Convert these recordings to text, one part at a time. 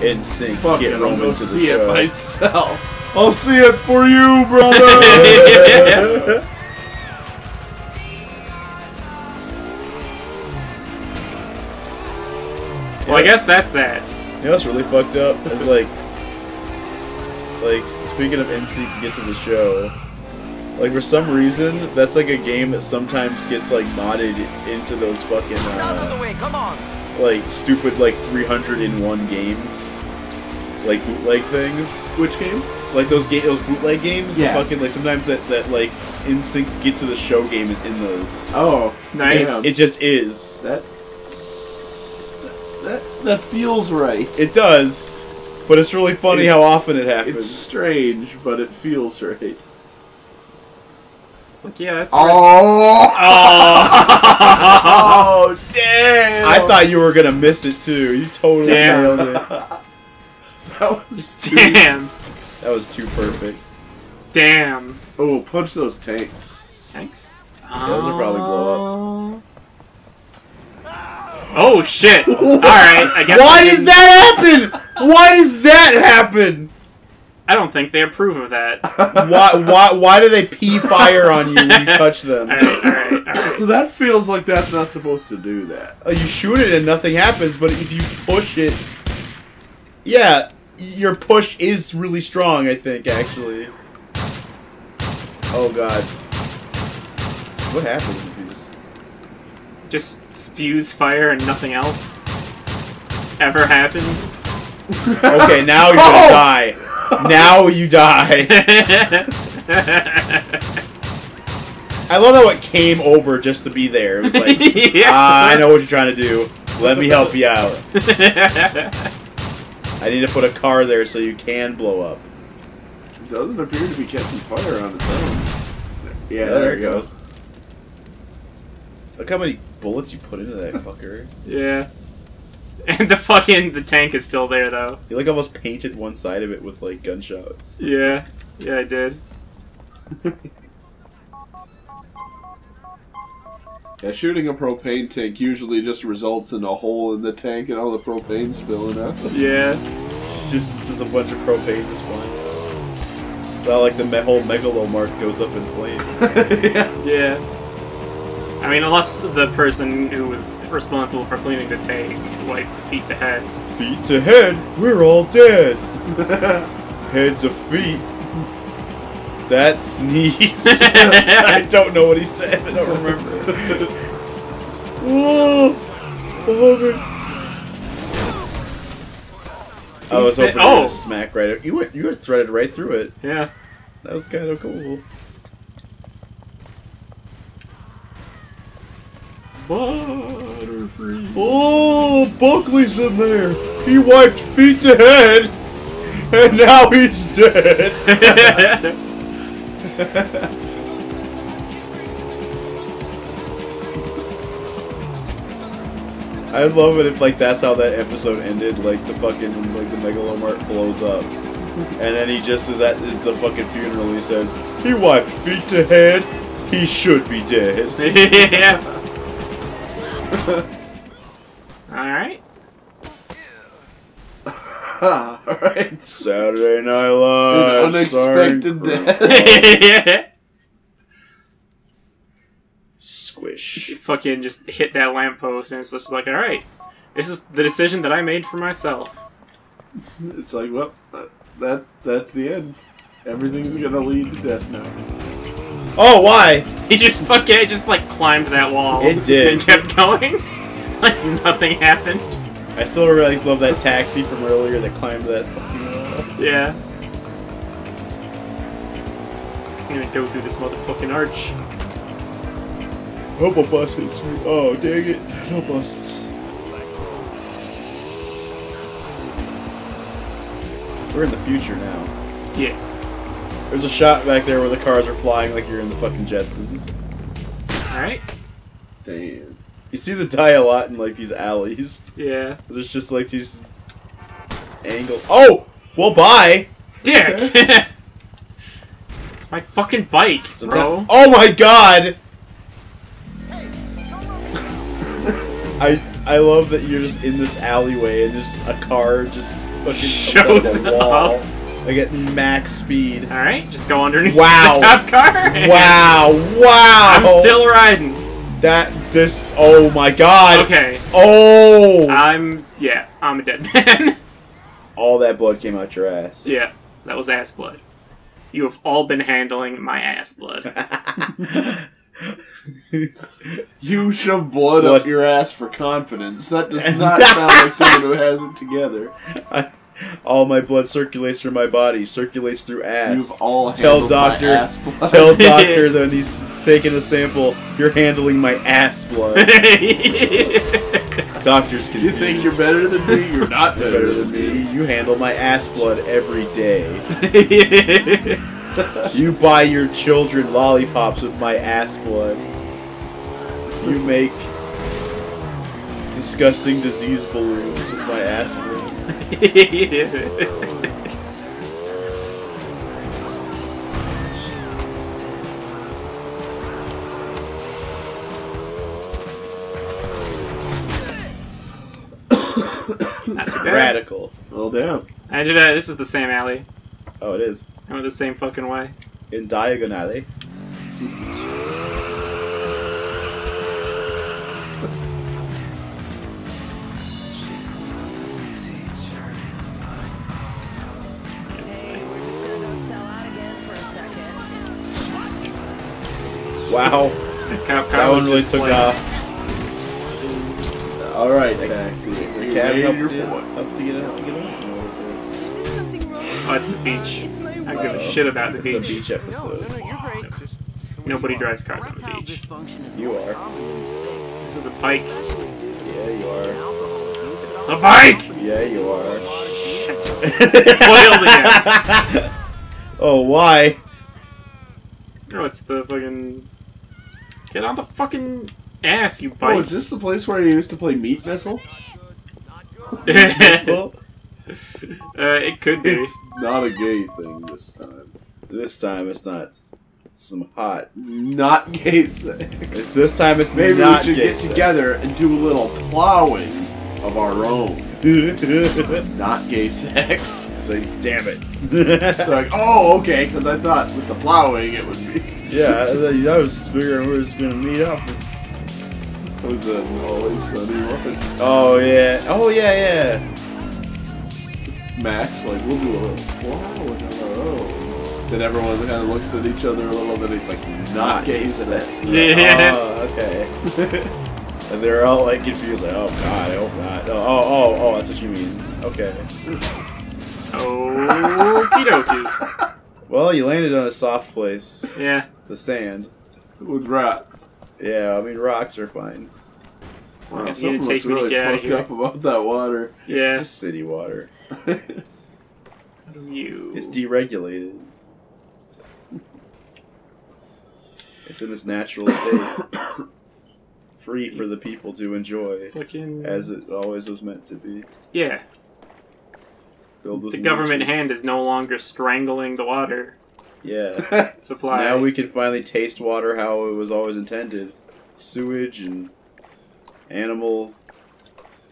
NSYNC Fuck get it, I'll Roman go to the see it myself. I'll see it for you, brother. Well, I guess that's that. You know what's really fucked up is like, like speaking of NSYNC get to the show, like for some reason that's like a game that sometimes gets like modded into those fucking Out of the uh, way, come on. Like stupid like 300 in one games, like bootleg things. Which game? Like those game, those bootleg games. the Yeah. fucking like sometimes that that like NSYNC get to the show game is in those. Oh, Nice. damn. It just is. that that that feels right. It does. But it's really funny It's- how often it happens. it's strange, but it feels right. It's like, yeah, that's. Oh, Oh. oh, damn! I thought you were gonna miss it too. You totally Damn. nailed it. that was too- Damn. That was too perfect. Damn. Oh, punch those tanks. Thanks. those will probably blow up. Oh. oh shit! All right, I guess. Why I does that happen? Why does that happen? I don't think they approve of that. Why why why do they pee fire on you when you touch them? All right, all right, all right. That feels like that's not supposed to do that. Uh, You shoot it and nothing happens, but if you push it, yeah, your push is really strong. I think actually. Oh god. What happens if you just? Just spews fire and nothing else ever happens. Okay, now you're gonna die. Now you die. I love how it came over just to be there. It was like, Yeah. ah, I know what you're trying to do. Let me help you out. I need to put a car there so you can blow up. It doesn't appear to be catching fire on its own. Yeah, there it goes. Look how many bullets you put into that fucker. yeah. And the fucking the tank is still there though. You like almost painted one side of it with like gunshots. Yeah. Yeah, I did. Yeah, shooting a propane tank usually just results in a hole in the tank and all the propane spilling out. Yeah. It's just, it's just a bunch of propane just flying. It's not like the whole Mega Lo Mart goes up in flames. yeah. Yeah. I mean, unless the person who was responsible for cleaning the tank wiped feet to head. Feet to head, we're all dead. head to feet. That's neat. I don't know what he said. I don't remember. Whoa! Oh, Over. I was hoping the- oh. were smack right. You went. You were threaded right through it. Yeah. That was kind of cool. Butterfree. Oh, Buckley's in there. He wiped feet to head, and now he's dead. I'd love it if like that's how that episode ended. Like the fucking like the Mega Lo Mart blows up, and then he just is at the fucking funeral. He says he wiped feet to head. He should be dead. yeah. Alright. Alright. Saturday Night Live. An unexpected death. Squish. Fucking just hit that lamppost and it's just like, alright. This is the decision that I made for myself. It's like, well, uh, that's that's the end. Everything's gonna lead to death now. Oh, why? He just fucking just like climbed that wall. It did. And kept going. like nothing happened. I still really love that taxi from earlier that climbed that fucking wall. Yeah. I'm gonna go through this motherfucking arch. Hope I bust it too. Oh, dang it. No buses. We're in the future now. Yeah. There's a shot back there where the cars are flying like you're in the fucking Jetsons. Alright. Damn. You see the die a lot in like these alleys. Yeah. There's just like these angles. Oh! Well, bye! Dick! it's my fucking bike, bro. Oh my god! I I love that you're just in this alleyway and just a car just fucking Shows up the wall. up. Like at max speed. All right, just go underneath Wow. the cop car. Wow! Wow! I'm still riding. that this. Oh my god! Okay, Oh! I'm yeah, I'm a dead man. All that blood came out your ass. yeah, that was ass blood. You have all been handling my ass blood. You shove blood Blood. up your ass for confidence. That does not sound like someone who has it together. All my blood circulates through my body, circulates through ass. You've all Tell handled my doctor- ass blood. Tell doctor that when he's taking a sample, you're handling my ass blood. Doctors can You think you're better than me? You're not better, better than me. You handle my ass blood every day. You buy your children lollipops with my ass blood. You make disgusting disease balloons with my ass blood. Not. Radical. Well, damn. I did. Uh, this is the same alley. Oh, it is. I went the same fucking way. In Diagonale. Hey, Wow. Cop car That one really took playing. off. All right, taxi. The You cab made helped your you- point. helped you get out- get out. Is there something wrong? Oh, it's the beach. I don't give a shit about the It's a beach. beach episode. Nobody drives cars on the beach. You are. This is a bike. Yeah, you are. It's a bike! Yeah, you are. Shit. Foiled again. oh, why? Oh, it's the fucking. Get on the fucking ass, you bike. Oh, is this the place where you used to play Meat Missile? Uh, it could be. It's not a gay thing this time. this time it's not s- some hot. Not gay sex. It's this time it's Maybe not we should get sex. together and do a little plowing of our own. Not gay sex. it's like, damn it. It's like, oh, okay, because I thought with the plowing it would be. Yeah, I, I was figuring we were just gonna meet up. It was an always sunny morning. Oh yeah. Oh yeah, yeah. Max, like, we'll do a little plowing of. Then everyone kind of looks at each other a little bit. He's like, not gay sex. Yeah. Oh, okay. and they're all like confused, like, oh god, I hope not. Oh, oh, oh, oh, that's what you mean. Okay. Oh, okie dokie. Well, you landed on a soft place. Yeah. The sand. With rocks. Yeah, I mean rocks are fine. Well, I guess Something you didn't take looks me to really get out of fucked here. up about that water. Yeah. It's just city water. You. It's deregulated. It's in its natural state. Free for the people to enjoy, Fucking. as it always was meant to be. yeah. Filled with The government leeches. hand is no longer strangling the water Yeah. supply. Now we can finally taste water how it was always intended. Sewage and animal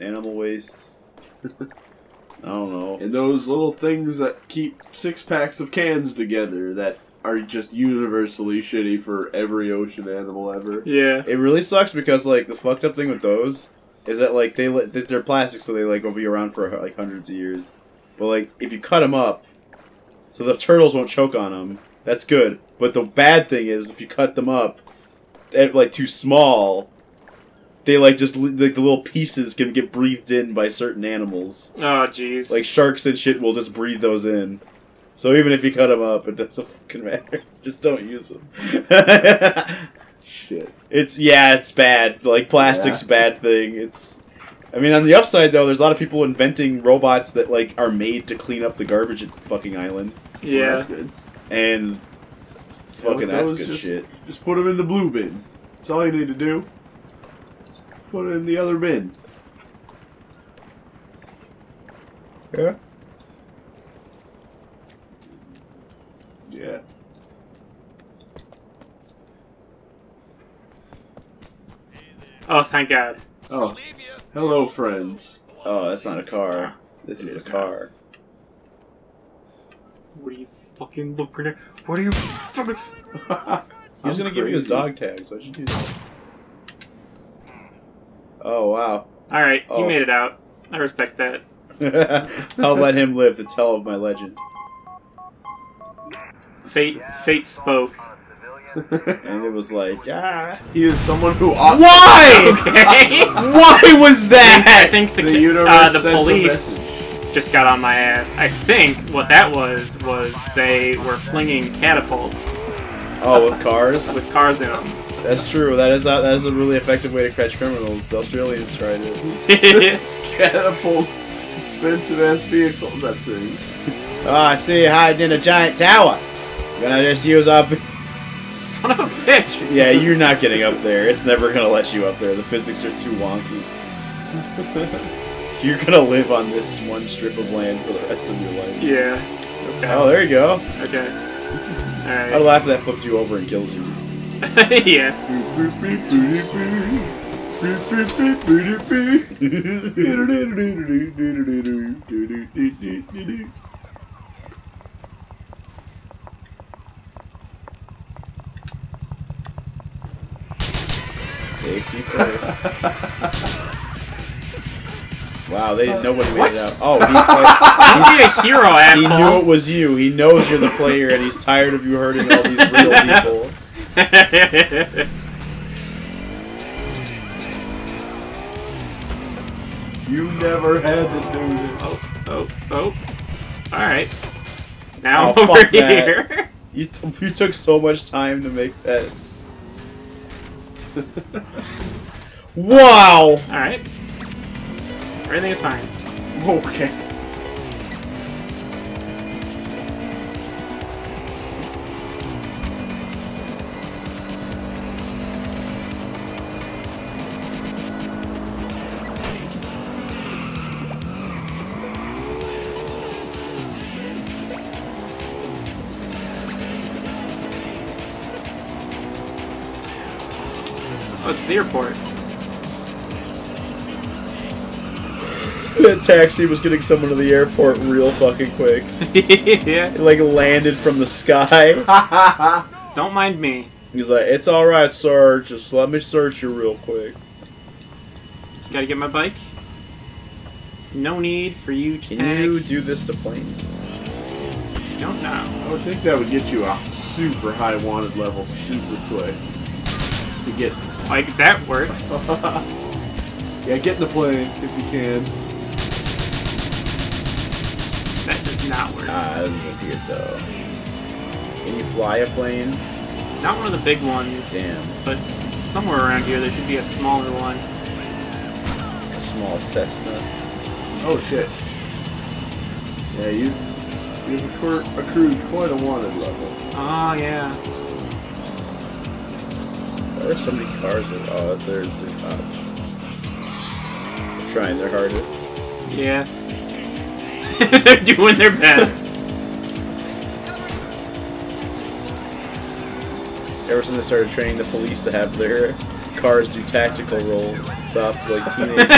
animal waste. I don't know. and those little things that keep six packs of cans together that are just universally shitty for every ocean animal ever. Yeah. It really sucks because like the fucked up thing with those is that like they they're plastic, so they like will be around for like hundreds of years. But like if you cut them up, so the turtles won't choke on them. That's good. But the bad thing is if you cut them up, they're like too small, they like just like the little pieces can get breathed in by certain animals. Oh, jeez. Like sharks and shit will just breathe those in. So even if you cut them up, it doesn't fucking matter. Just don't use them. Shit. It's yeah, it's bad. Like plastic's a bad thing. It's I mean on the upside though, there's a lot of people inventing robots that like are made to clean up the garbage at fucking island. Yeah. that's good. And fucking with that's good just- shit. Just put them in the blue bin. That's all you need to do. Just put it in the other bin. Yeah. Yeah. Oh, thank God. Oh, hello, friends. Oh, that's not a car. This It is, is a now. car. What are you fucking looking at? What are you fucking? He was I'm gonna give you his dog tags. Why'd you do that? Oh wow. All right, Oh. you made it out. I respect that. I'll let him live to tell of my legend. Fate, fate spoke. And it was like, ah. he is someone who ought Why? Okay. Why was that? I think the, The universe uh, the police just got on my ass. I think what that was was they were flinging catapults Oh, with cars. with cars in them. That's true. That is a, that is a really effective way to catch criminals. The Australians tried it. catapult expensive ass vehicles at things. Oh, I see you hiding in a giant tower. Gonna just use up. Son of a bitch. Yeah, you're not getting up there. It's never gonna let you up there. The physics are too wonky. You're gonna live on this one strip of land for the rest of your life. Yeah. Okay. Oh, there you go. Okay. I'd laugh if that flipped you over and killed you. yeah. Safety first. wow, they nobody made What? it out. Oh, he's like, Don't be a hero, he knew it was you. He knows you're the player, and he's tired of you hurting all these real people. You never had to do this. oh, oh, oh. All right. Now Oh, over fuck that. here. You, t- you took so much time to make that. Wow! All right. Everything is fine. Okay. It's the airport. That taxi was getting someone to the airport real fucking quick. yeah. It like landed from the sky. Don't mind me. He's like, "It's all right, sir. Just let me search you real quick." Just gotta get my bike. There's no need for you to Can panic. you do this to planes? Don't know. I would think that would get you a super high wanted level super quick. To get. Like that works. yeah, get in the plane if you can. That does not work. Ah, that doesn't appear so. Can you fly a plane? Not one of the big ones. Damn, But somewhere around here there should be a smaller one. a small Cessna. Oh shit. Yeah, you you've accrued, accrued quite a wanted level. Oh yeah. Why are so many cars? With, oh, there's the cops. They're trying their hardest. Yeah. They're doing their best. Ever since they started training the police to have their cars do tactical roles and stuff, like teenagers.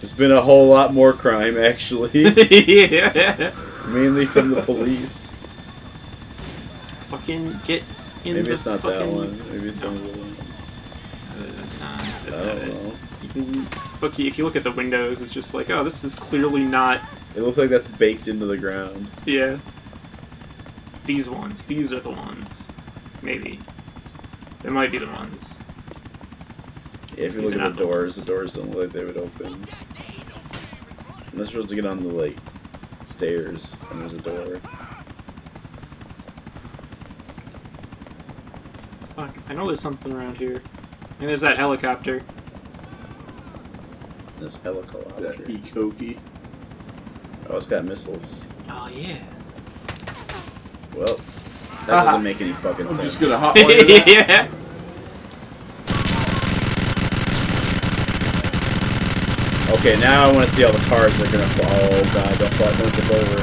There's been a whole lot more crime, actually, yeah. mainly from the police. Fucking get in Maybe the it's not fucking... that one. Maybe it's some of the ones. Uh, That's not, I don't it. know. You can, look, if you look at the windows, it's just like, oh, this is clearly not. It looks like that's baked into the ground. Yeah. These ones. These are the ones. Maybe. They might be the ones. Yeah, if you These look at the the doors, ones. the doors don't look like they would open. Unless you're supposed to get on the like stairs and there's a door. Fuck, I know there's something around here. And there's that helicopter. This helicopter. That Ekoki. Oh, it's got missiles. Oh, yeah. Well, that doesn't make any fucking I'm sense. just gonna hotwire that. yeah. Okay, now I want to see all the cars that are gonna fall. Oh god, don't fall, don't tip over.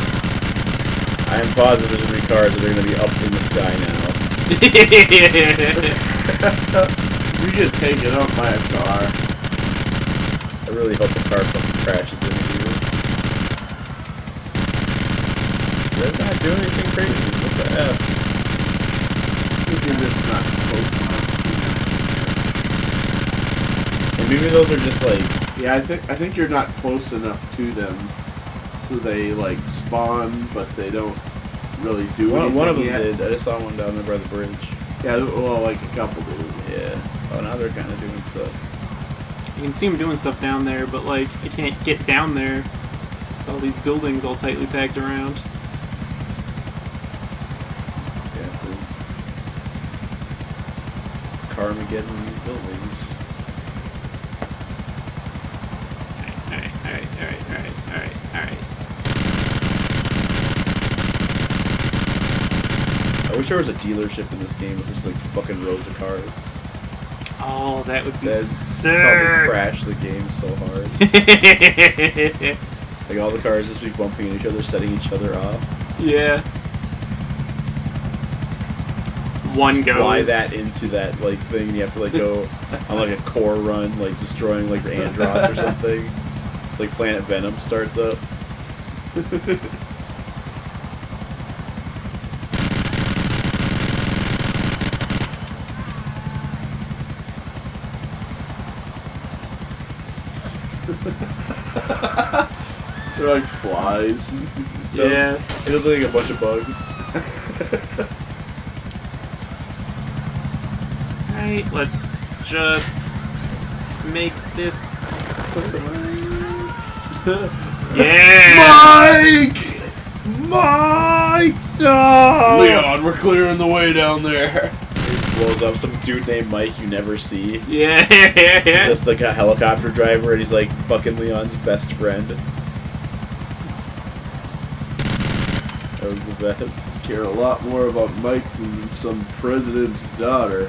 I am positive there's gonna be cars that are gonna be up in the sky now. You get taken out by a car. I really hope the car fucking crashes into you. They're not doing anything crazy. What the F? You're just not close enough. And maybe those are just like Yeah, I think I think you're not close enough to them, so they like spawn, but they don't really do one, anything one of them yet. did. I just saw one down there by the bridge. Yeah, well, like a couple did. Yeah. Oh, now they're kind of doing stuff. You can see them doing stuff down there, but like I can't get down there. With all these buildings all tightly packed around. Yeah. So Carmageddon these buildings. Alright, alright, alright, alright, alright, alright. I wish there was a dealership in this game with just like fucking rows of cars. Oh, that would be That'd sick. probably crash the game so hard. Like all the cars just be bumping into each other, setting each other off. yeah. One goes. Fly that into that like thing. And you have to like go on like a core run, like destroying like the Andross or something. It's like Planet Venom starts up. They're like flies. Yeah. It looks like a bunch of bugs. Alright, let's just make this. Yeah. Mike! Mike! No! Leon, we're clearing the way down there. blows up some dude named Mike you never see. Yeah. Just like a helicopter driver, and he's like fucking Leon's best friend. That the best. Care a lot more about Mike than some president's daughter.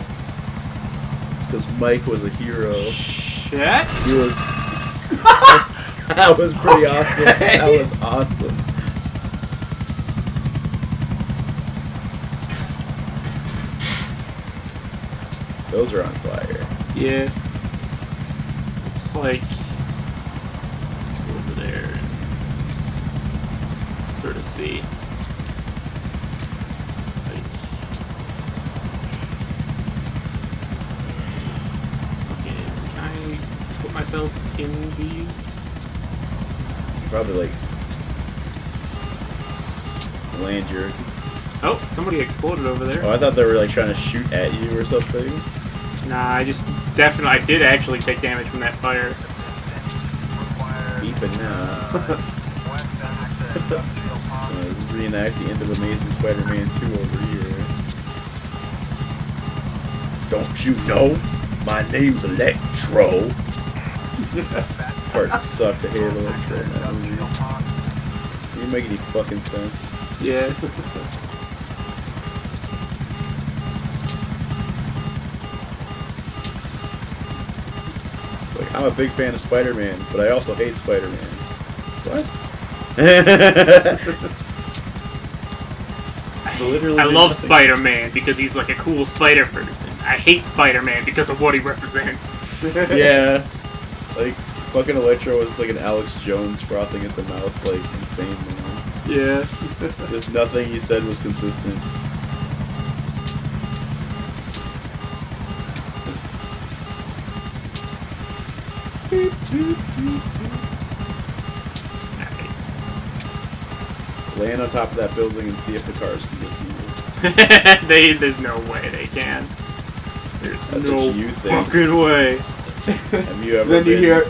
Because Mike was a hero. Shit. He was. that was pretty awesome. That was awesome. Those are on fire. Yeah. It's like over there sort of see. Like okay, can I put myself in these? Probably like land your. Oh, somebody exploded over there. Oh, I thought they were like trying to shoot at you or something. Nah, I just definitely I did actually take damage from that fire. Beeping now. Uh, reenact the end of Amazing Spider-Man 2 over here. Don't you know? My name's Electro. Part sucked. I hated Electro in that movie. Didn't make any fucking sense. Yeah. Like, I'm a big fan of Spider-Man, but I also hate Spider-Man. What? Literally I love. Spider-Man because he's like a cool spider person. I hate Spider-Man because of what he represents. yeah. Like, fucking Electro was like an Alex Jones frothing at the mouth, like, insane, man. Yeah. Just nothing he said was consistent. Land on top of that building and see if the cars can get to you. they, there's no way they can. There's That's no what you think. fucking way. Have you ever then you been- hear,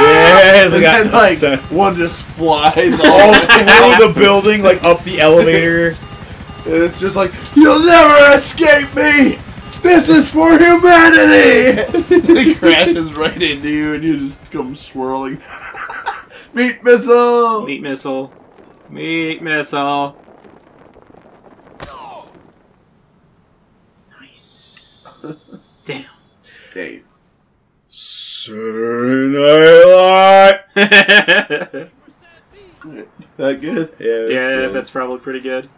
Yes, I and got then like the one just flies all all through the building, like up the elevator. and it's just like, you'll never escape me. This is for humanity. it crashes right into you, and you just come swirling. Meat missile. Meat missile. Meat missile. Nice. Damn. Dave. Saturday Night Live. That good? Yeah, it was good. that's probably pretty good.